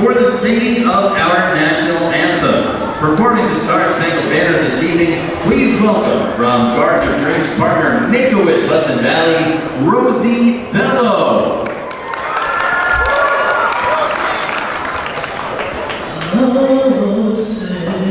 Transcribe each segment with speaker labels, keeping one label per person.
Speaker 1: for the singing of our national anthem. Performing the Star Spangled Banner this evening, please welcome from Garden of Dreams partner Make-A-Wish Hudson Valley, Rosie Bello.
Speaker 2: Oh, say,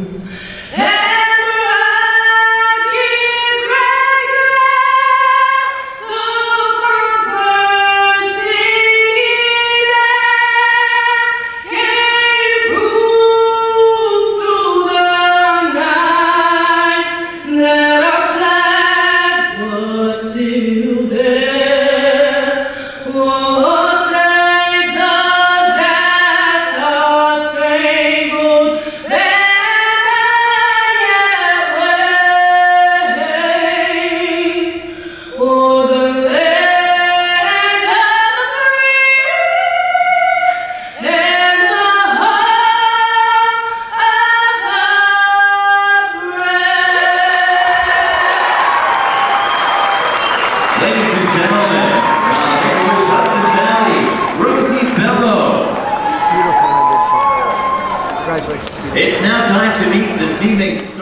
Speaker 3: Uh,
Speaker 1: it's now time to meet this evening's